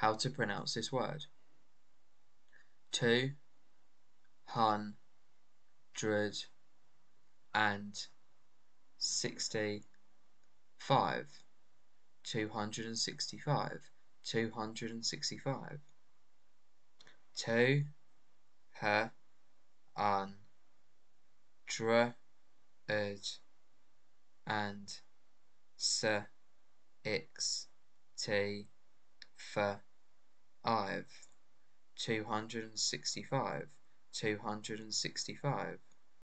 how to pronounce this word. Two hundred and sixty five. 265 265 two her an dr ed and six t for 265, 265, 265,